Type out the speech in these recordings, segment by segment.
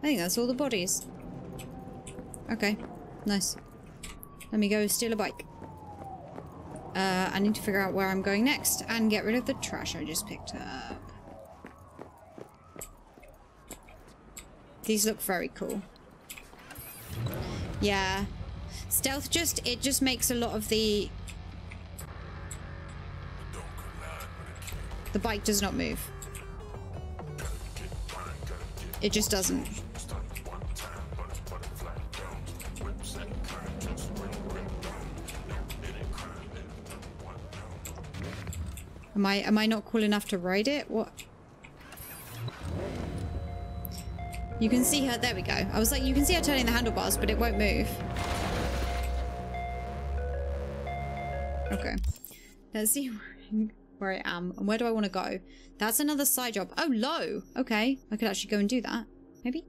I think that's all the bodies. Okay, nice. Let me go steal a bike. Uh, I need to figure out where I'm going next and get rid of the trash I just picked up. These look very cool. Yeah. Stealth just, it just makes a lot of the... The bike does not move. It just doesn't. Am I am I not cool enough to ride it? What? You can see her. There we go. I was like, you can see her turning the handlebars, but it won't move. Okay. Let's see where I am and where do I want to go. That's another side job. Oh, low. Okay. I could actually go and do that. Maybe.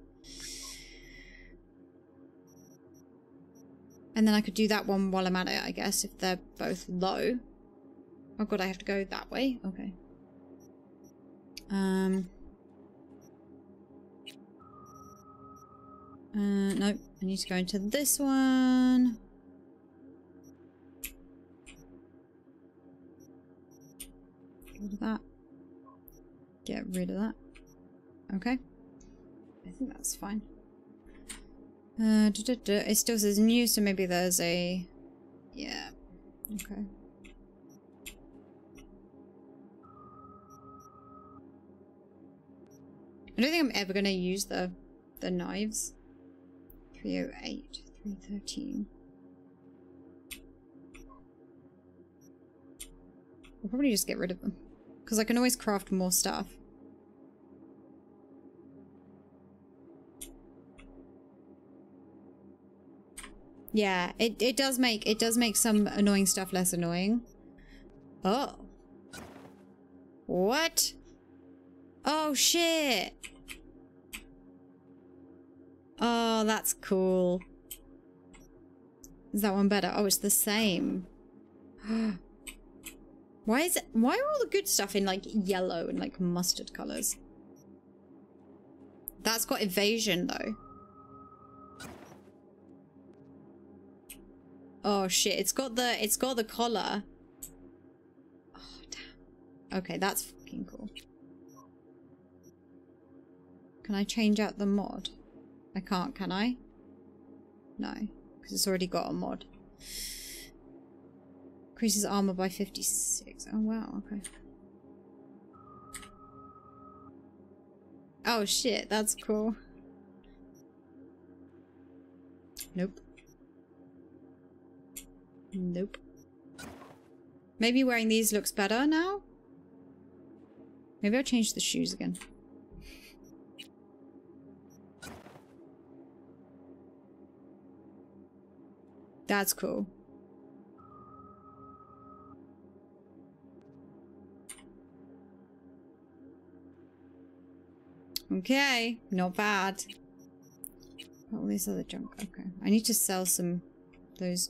And then I could do that one while I'm at it, I guess, if they're both low. Oh god, I have to go that way? Okay. Um. Uh, nope. I need to go into this one. Get rid of that. Get rid of that. Okay. I think that's fine. Uh, duh, duh, duh. It still says new, so maybe there's a... Yeah. Okay. I don't think I'm ever going to use the the knives. 308, 313. I'll probably just get rid of them. Because I can always craft more stuff. Yeah, it, it does make it does make some annoying stuff less annoying. Oh. What? Oh shit. Oh, that's cool. Is that one better? Oh, it's the same. why is it why are all the good stuff in like yellow and like mustard colors? That's got evasion though. Oh shit, it's got the it's got the collar. Oh damn. Okay, that's fucking cool. Can I change out the mod? I can't, can I? No, because it's already got a mod. Increases armor by 56. Oh wow, okay. Oh shit, that's cool. Nope. Nope. Maybe wearing these looks better now? Maybe I'll change the shoes again. That's cool. Okay, not bad. All these other junk. Okay, I need to sell some those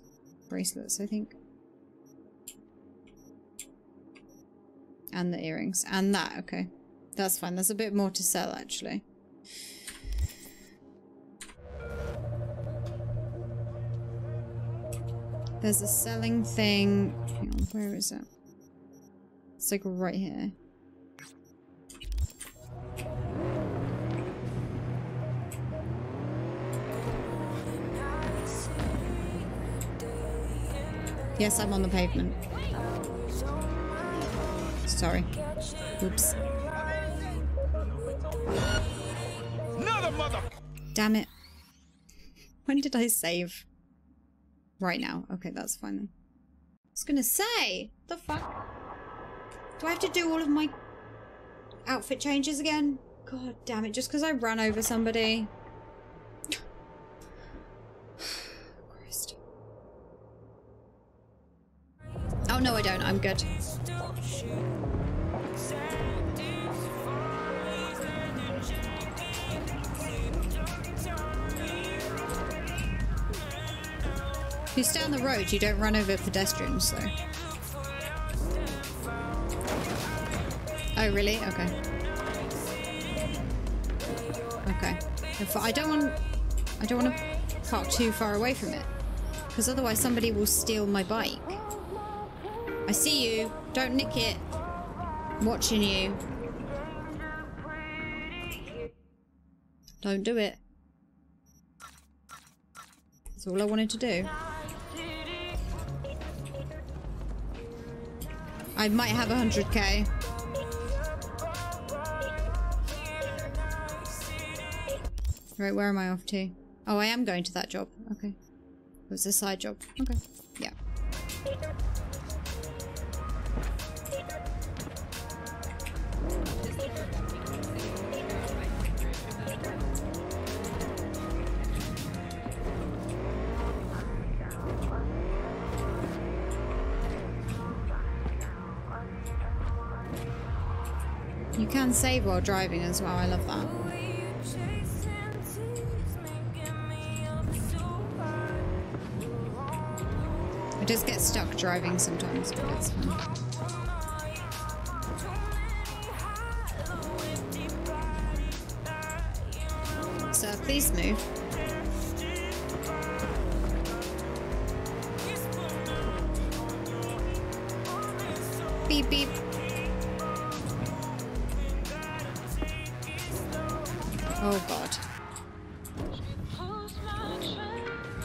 bracelets, I think. And the earrings. And that, okay. That's fine. There's a bit more to sell, actually. There's a selling thing. On, where is it? It's like right here. Yes, I'm on the pavement. Sorry. Oops. Damn it. When did I save? Right now. Okay, that's fine. I was gonna say, the fuck? Do I have to do all of my outfit changes again? God damn it, just because I ran over somebody. Christ. Oh no, I don't. I'm good. If you stay on the road, you don't run over pedestrians, though. Oh, really? Okay. Okay. If I don't want... I don't want to park too far away from it. Because otherwise somebody will steal my bike. I see you. Don't nick it. I'm watching you. Don't do it. That's all I wanted to do. I might have 100k. Right, where am I off to? Oh, I am going to that job. Okay. It was a side job. Okay. Yeah. Can save while driving as well. I love that. I just get stuck driving sometimes, but it's fun. So please move. Beep beep. Oh god.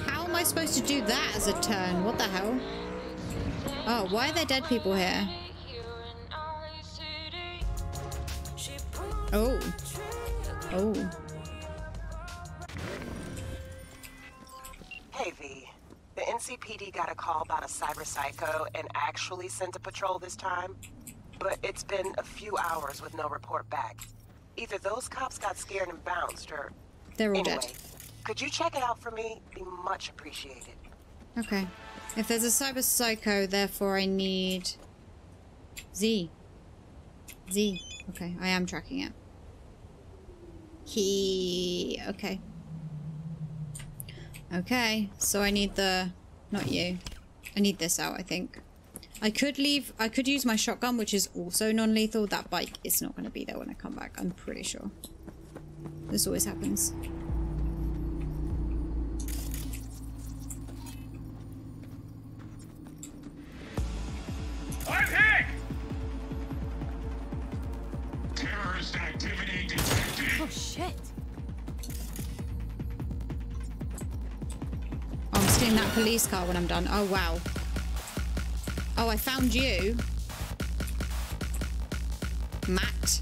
How am I supposed to do that as a turn? What the hell? Oh, why are there dead people here? Oh. Oh. Hey V, the NCPD got a call about a cyber psycho and actually sent a patrol this time. But it's been a few hours with no report back. Either those cops got scared and bounced, or... They're all anyway, dead. could you check it out for me? Be much appreciated. Okay. If there's a cyber psycho, therefore I need Z. Z. Okay, I am tracking it. He. Okay. Okay, so I need the. Not you. I need this out, I think. I could leave. I could use my shotgun, which is also non lethal. That bike is not going to be there when I come back, I'm pretty sure. This always happens. I'm hit! Terrorist activity detected. Oh shit. Oh, I'm stealing that police car when I'm done. Oh, wow. Oh, I found you. Matt.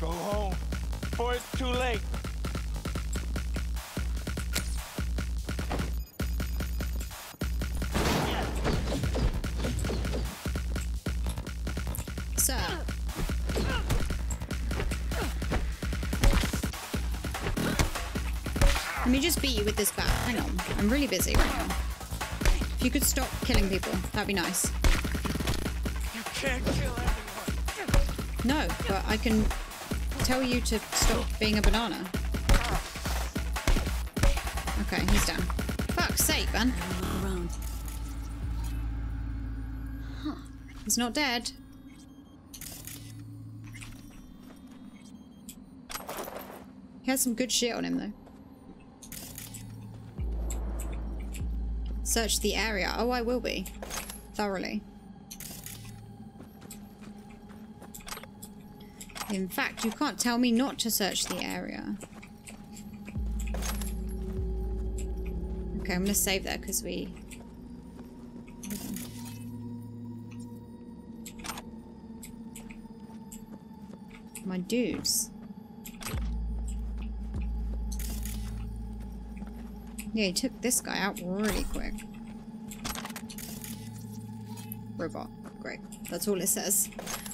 Go home before it's too late. Sir. Let me just beat you with this bat. Hang on. I'm really busy right now. If you could stop killing people, that'd be nice. You can't kill everyone. No, but I can tell you to stop being a banana. Okay, he's down. Fuck's sake, man. He's not dead. He has some good shit on him, though. Search the area. Oh, I will be. Thoroughly. In fact, you can't tell me not to search the area. Okay, I'm gonna save that because we... My dudes. Yeah, he took this guy out really quick. Robot. Great. That's all it says.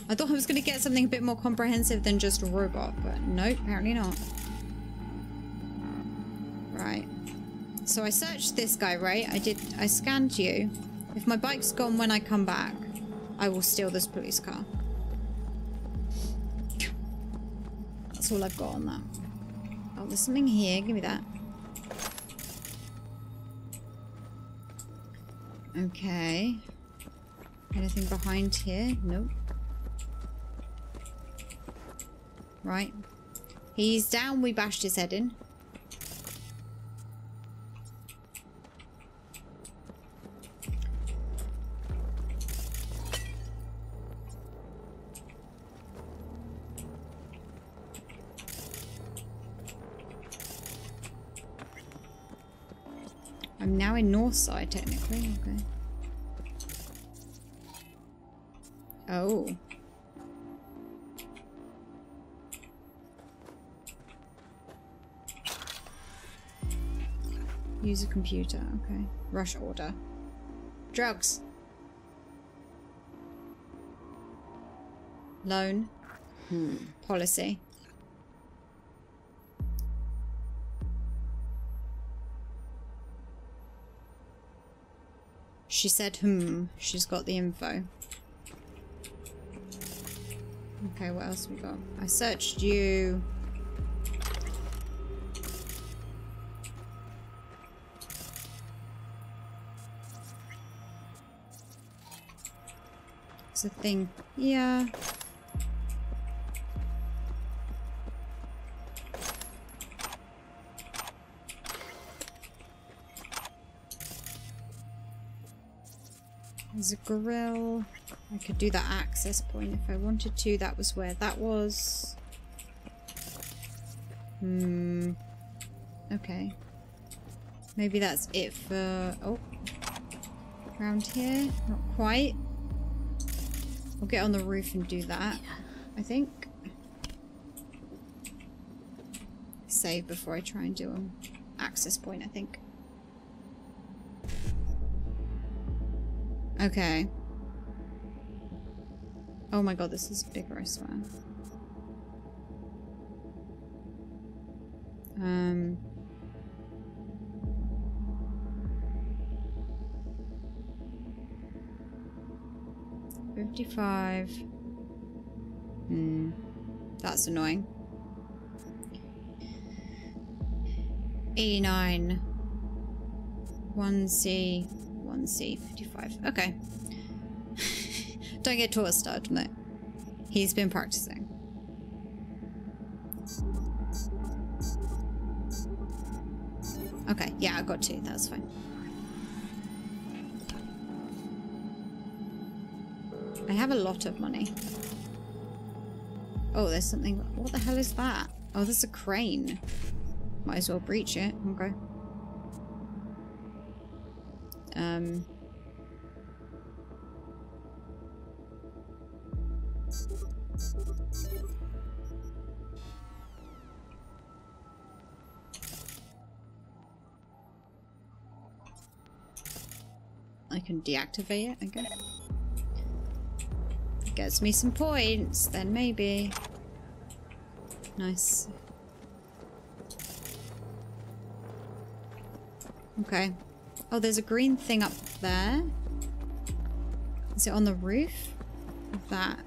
I thought I was going to get something a bit more comprehensive than just robot, but nope, apparently not. Right. So I searched this guy, right? I did. I scanned you. If my bike's gone when I come back, I will steal this police car. That's all I've got on that. Oh, there's something here. Give me that. Okay. Anything behind here? Nope. Right. He's down. We bashed his head in. North side, technically. Okay. Oh. Use a computer. Okay. Rush order. Drugs. Loan. Hmm. Policy. She said, hmm. She's got the info. Okay, what else we got? I searched you. It's a thing. Yeah. There's a grill. I could do that access point if I wanted to. That was where that was. Hmm. Okay. Maybe that's it for... Oh. Around here? Not quite. I'll get on the roof and do that. I think. Save before I try and do an access point, I think. Okay. Oh my god, this is bigger, I swear. Um... Fifty-five. Hmm. That's annoying. Eighty-nine. One C. 1C, 55. Okay. Don't get too no. He's been practicing. Okay, yeah, I got two. That's fine. I have a lot of money. Oh, there's something. What the hell is that? Oh, there's a crane. Might as well breach it. Okay. Um, I can deactivate it, I guess. Gets me some points, then maybe. Nice. Okay. Oh, there's a green thing up there. Is it on the roof? Of that.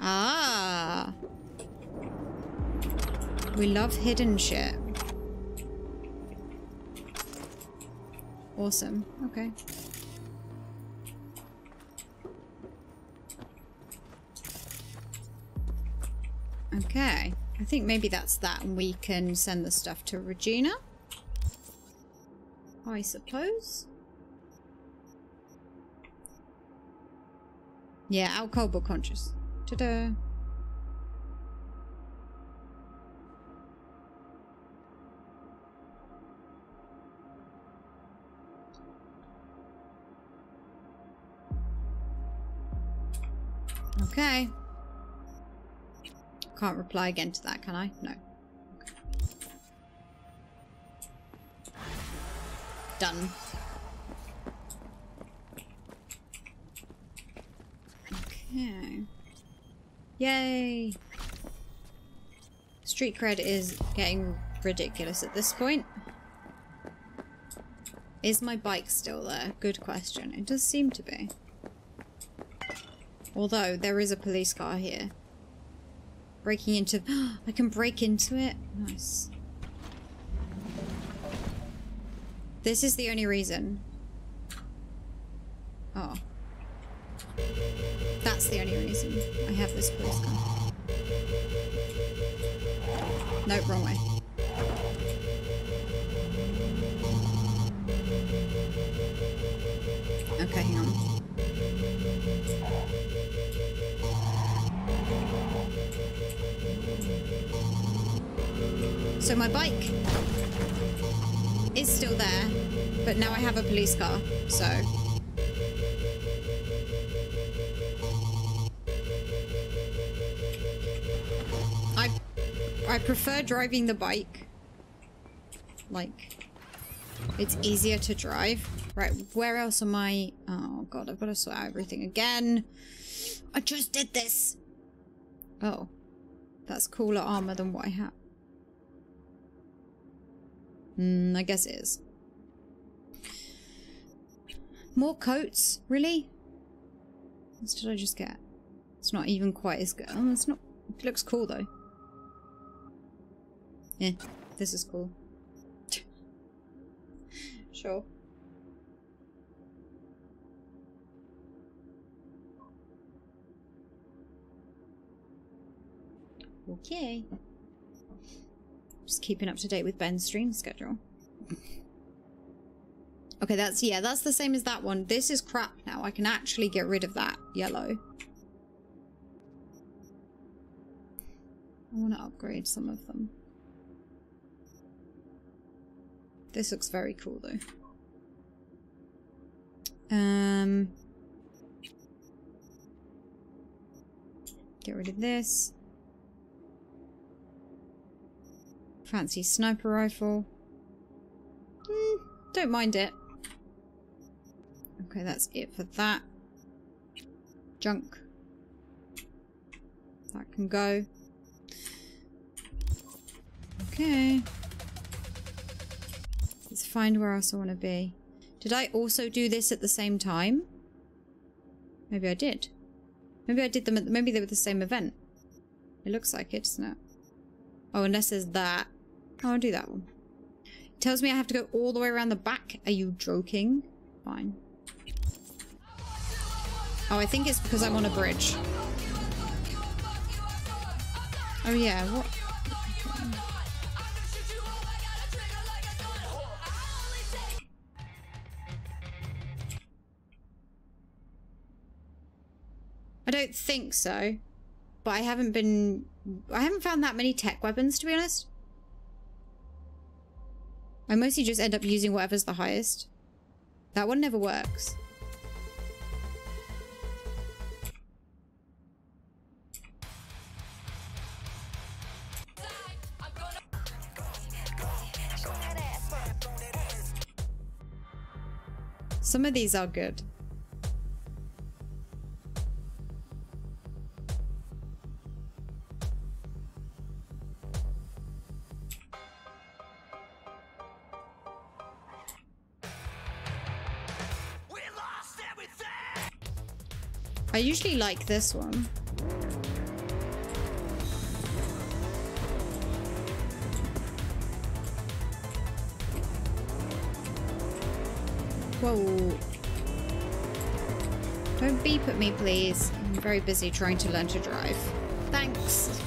Ah. We love hidden shit. Awesome. Okay. Think maybe that's that and we can send the stuff to Regina. I suppose. Yeah, alcohol but conscious. Ta-da. Okay. Can't reply again to that, can I? No. Done. Okay. Yay! Street cred is getting ridiculous at this point. Is my bike still there? Good question. It does seem to be. Although, there is a police car here. Breaking into... I can break into it? Nice. This is the only reason. Oh. That's the only reason I have this police car. No, wrong way. My bike is still there, but now I have a police car, so... I I prefer driving the bike. Like, it's easier to drive. Right, where else am I? Oh god, I've got to sort out everything again. I just did this. Oh, that's cooler armor than what I have. Hmm, I guess it is. More coats? Really? What did I just get? It's not even quite as good. Oh, it's not. It looks cool though. Yeah, this is cool. sure. Okay. Just keeping up to date with Ben's stream schedule. Okay, that's, yeah, that's the same as that one. This is crap now. I can actually get rid of that yellow. I want to upgrade some of them. This looks very cool, though. Um, get rid of this. Fancy sniper rifle. Hmm, don't mind it. Okay, that's it for that. Junk. That can go. Okay. Let's find where else I want to be. Did I also do this at the same time? Maybe I did. Maybe I did them at, maybe they were the same event. It looks like it, doesn't it? Oh, unless there's that. Oh, I'll do that one. It tells me I have to go all the way around the back. Are you joking? Fine. Oh, I think it's because I'm on a bridge. Oh yeah, what? I don't think so. But I haven't been... I haven't found that many tech weapons, to be honest. I mostly just end up using whatever's the highest. That one never works. Some of these are good. Usually like this one. Whoa. Don't beep at me, please. I'm very busy trying to learn to drive. Thanks.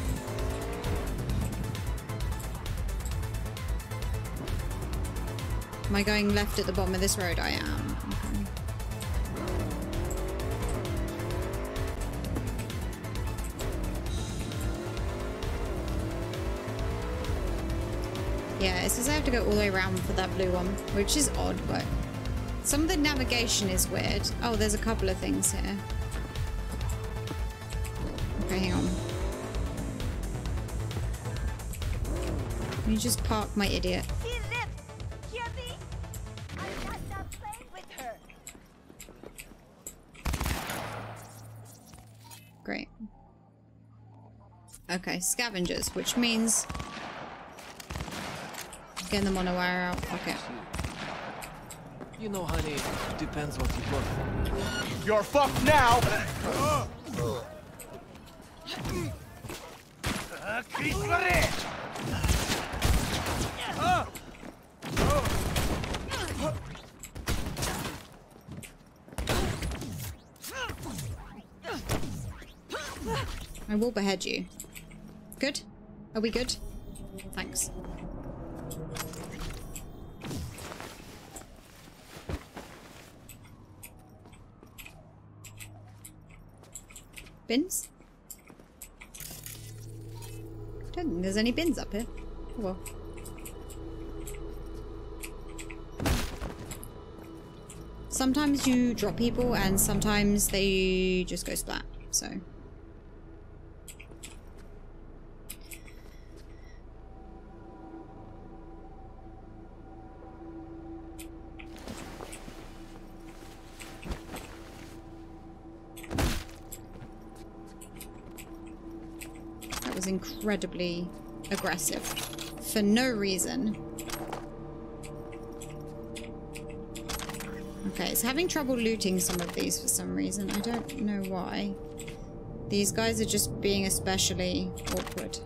Am I going left at the bottom of this road? I am. Yeah, it says I have to go all the way around for that blue one, which is odd, but some of the navigation is weird. Oh, there's a couple of things here. Okay, hang on. Let me just park my idiot. She lives. Hear? I'm not playing with her. Great. Okay, scavengers, which means getting them on a wire out. Okay. You know, honey, depends what you put. You're fucked now! I will behead you. Good? Are we good? Thanks. Bins? I Don't think there's any bins up here. Oh well. Sometimes you drop people and sometimes they just go splat, so. That was incredibly aggressive. For no reason. Okay, it's having trouble looting some of these for some reason. I don't know why. These guys are just being especially awkward.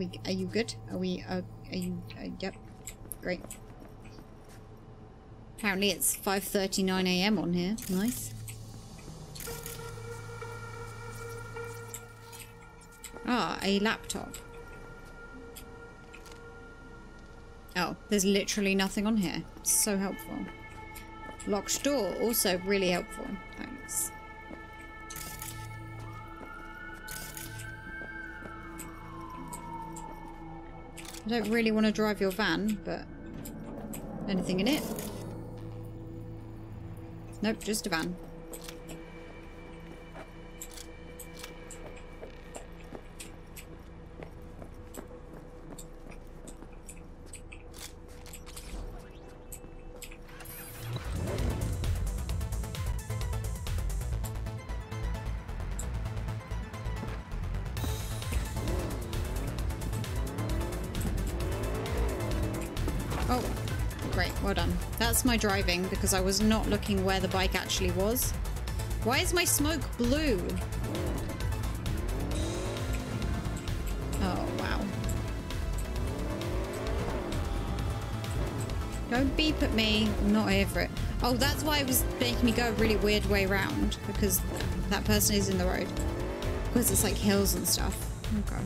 We? Are you good? Are we? Uh, are you? Uh, yep. Great. Apparently it's 5.39 a.m. on here. Nice. Ah, a laptop. Oh, there's literally nothing on here. So helpful. Locked door, also really helpful. I don't really want to drive your van, but anything in it? Nope, just a van. Done. That's my driving because I was not looking where the bike actually was. Why is my smoke blue? Oh, wow. Don't beep at me. I'm not here for it. Oh, that's why it was making me go a really weird way round because that person is in the road. Because it's like hills and stuff. Oh, okay.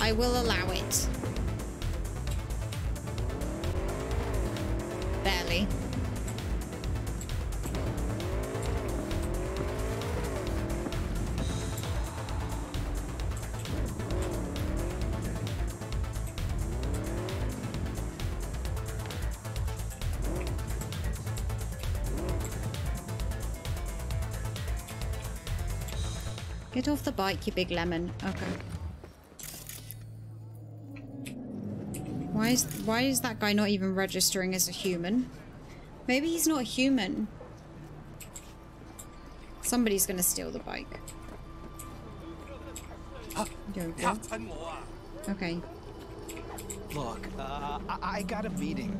I will allow it. Get off the bike, you big lemon. Okay. Why is why is that guy not even registering as a human? Maybe he's not a human. Somebody's gonna steal the bike. There we go. Okay. Look, uh, I, I got a meeting.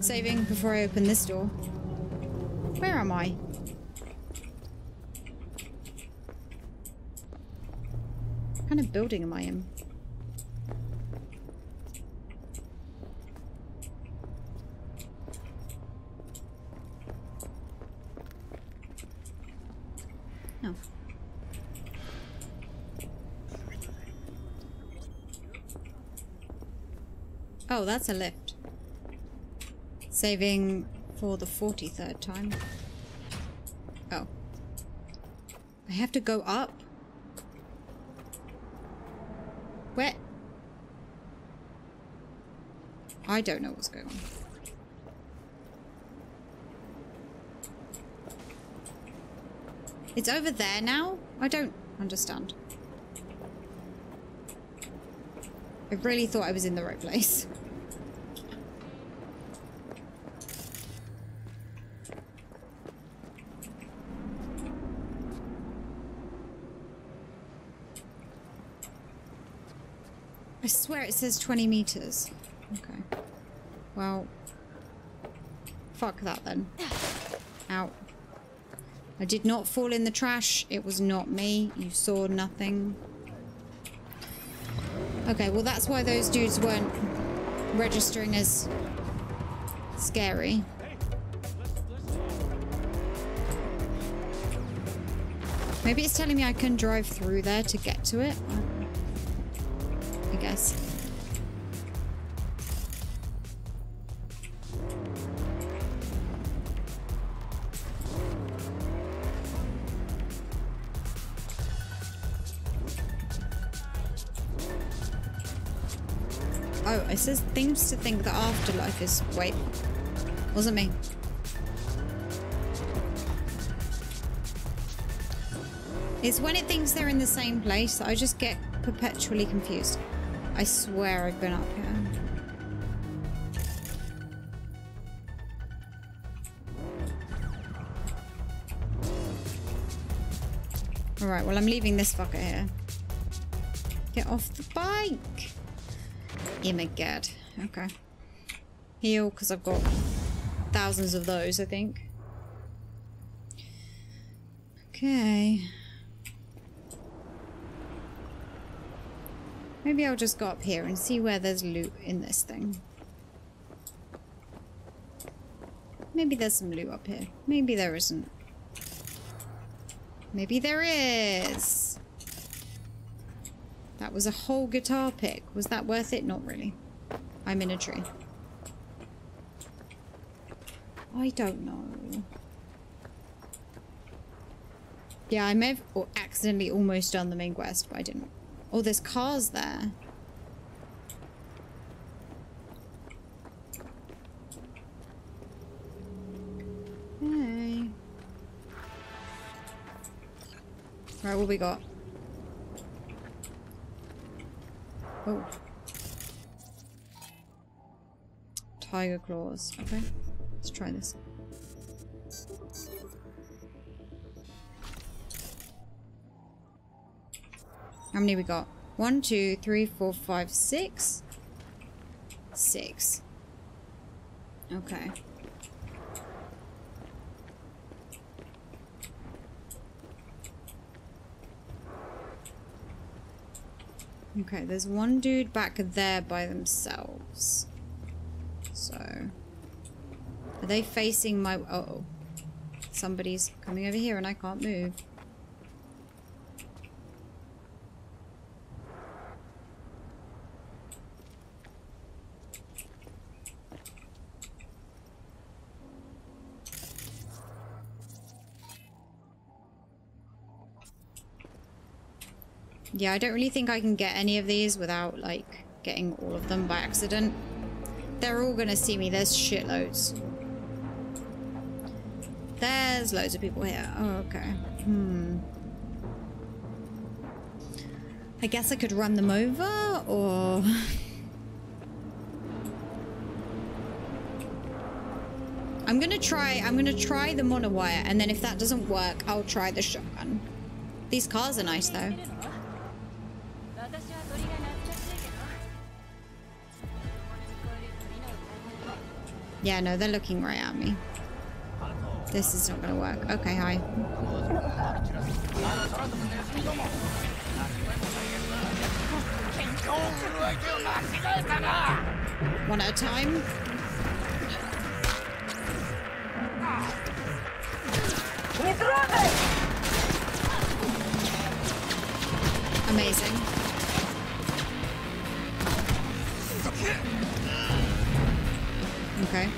Saving before I open this door. Where am I? Kind of building am I in? Oh. Oh, that's a lift. Saving for the 43rd time. Oh. I have to go up? Where? I don't know what's going on. It's over there now? I don't understand. I really thought I was in the right place. I swear it says 20 meters. Okay. Well, fuck that then. Out. I did not fall in the trash. It was not me. You saw nothing. Okay, well that's why those dudes weren't registering as scary. Maybe it's telling me I can drive through there to get to it. Guess. Oh, it says things to think the afterlife is. Wait. Wasn't me. It's when it thinks they're in the same place that I just get perpetually confused. I swear I've been up here. Alright, well I'm leaving this fucker here. Get off the bike! God. Okay. Heal, because I've got thousands of those, I think. Okay. Maybe I'll just go up here and see where there's loot in this thing. Maybe there's some loot up here. Maybe there isn't. Maybe there is. That was a whole guitar pick. Was that worth it? Not really. I'm in a tree. I don't know. Yeah, I may have accidentally almost done the main quest, but I didn't. Oh, there's cars there. Hey. Right, what we got? Oh. Tyger Claws. Okay. Let's try this. How many we got? One, two, three, four, five, six. Six. Okay. Okay, there's one dude back there by themselves. So... Are they facing my... Uh oh. Somebody's coming over here and I can't move. Yeah, I don't really think I can get any of these without, like, getting all of them by accident. They're all gonna see me. There's shitloads. There's loads of people here. Oh, okay. Hmm. I guess I could run them over, or... I'm gonna try, I'm gonna try the monowire, and then if that doesn't work, I'll try the shotgun. These cars are nice, though. Yeah, no, they're looking right at me. This is not gonna work. Okay, hi. One at a time. Amazing. Okay.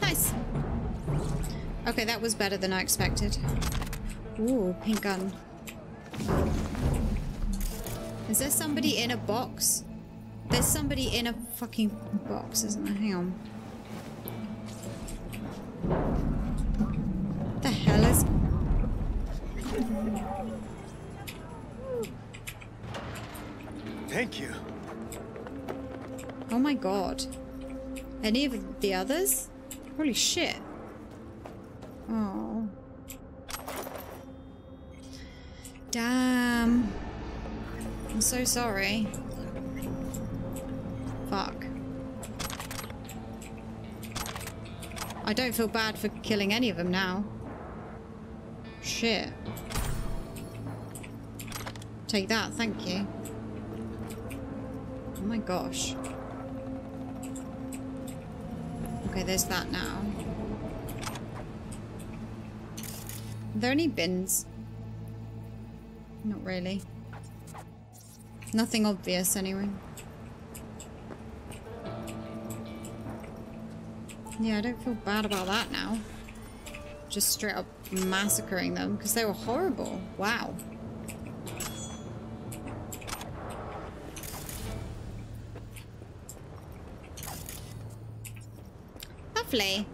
Nice. Okay, that was better than I expected. Ooh, pink gun. Is there somebody in a box? There's somebody in a fucking box, isn't there? Hang on. The hell is... Thank you. Oh my god. Any of the others? Holy shit. Oh. Damn. I'm so sorry. Fuck. I don't feel bad for killing any of them now. Shit. Take that, thank you. Oh my gosh. Okay, there's that now. Are there any bins? Not really. Nothing obvious anyway. Yeah, I don't feel bad about that now. Just straight up massacring them because they were horrible. Wow. Lovely.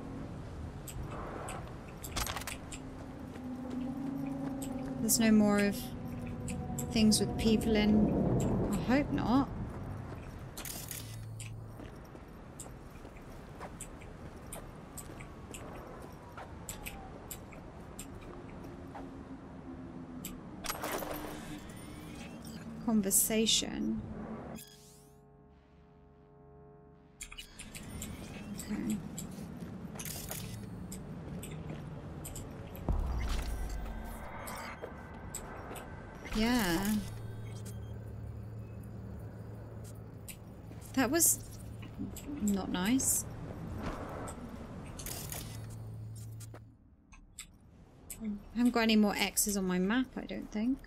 There's no more of things with people in. I hope not. Conversation. Was not nice. I haven't got any more X's on my map, I don't think.